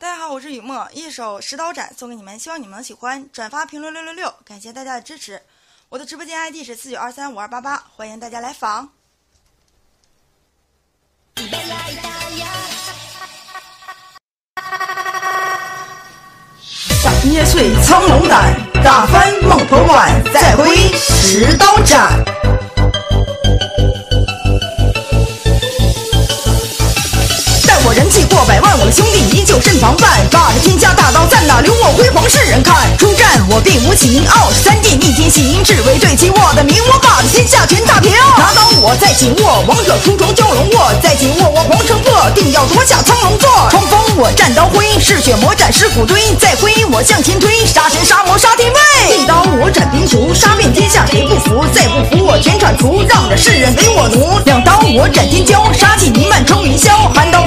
大家好，我是雨墨，一首《石刀斩》送给你们，希望你们能喜欢，转发评论六六六，感谢大家的支持。我的直播间 ID 是四九二三五二八八，欢迎大家来访。捏碎苍龙胆，打翻孟婆碗，再挥石刀斩。我人气过百万，我的兄弟依旧身防范。霸着天下大刀在哪留我辉煌世人看。出战我并无情，傲视三弟逆天行，只为对齐我的名。我霸天下全大平。拿刀我在紧握，王者出床蛟龙卧，再紧握我皇城破，定要夺下苍龙座。冲锋我战刀挥，嗜血魔斩尸骨堆。再挥我向前推，杀神杀魔杀天威。一刀我斩兵卒，杀遍天下谁不服？再不服我全铲除，让这世人唯我奴。两刀我斩天骄，杀气弥漫冲云霄。寒刀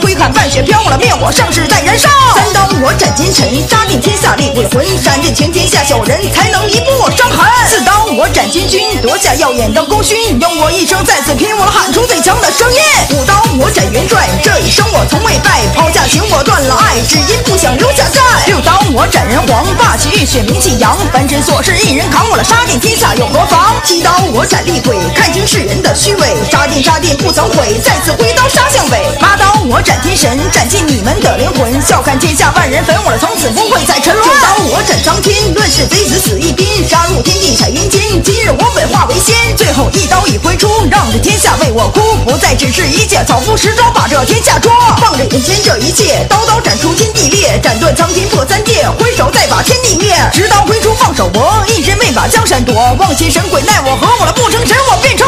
臣，杀尽天下厉鬼魂，斩尽全天下小人，才能弥补我伤痕。四刀我斩君君，夺下耀眼的功勋，用我一生再次拼，我喊出最强的声音。五刀我斩元帅，这一生我从未败，抛下情我断了爱，只因不想留下债。六刀我斩人皇，霸气浴血名气扬，凡尘琐事一人扛，我杀尽天下有何妨？七刀我斩厉鬼，看清世人的虚伪，杀尽杀尽不曾悔，再次挥刀杀向北。八刀我斩天。神斩尽你们的灵魂，笑看天下万人粉，我从此不会再沉沦。九刀我斩苍天，乱世贼子死一边，杀入天地彩云间。今日我本化为仙，最后一刀已挥出，让这天下为我哭，不再只是一介草夫，时装把这天下捉。放着眼前这一切，刀刀斩出天地裂，斩断苍天破三界，挥手再把天地灭。直刀挥出放手搏，一人为把江山夺。望仙神鬼奈我何？我了不成神，我变成。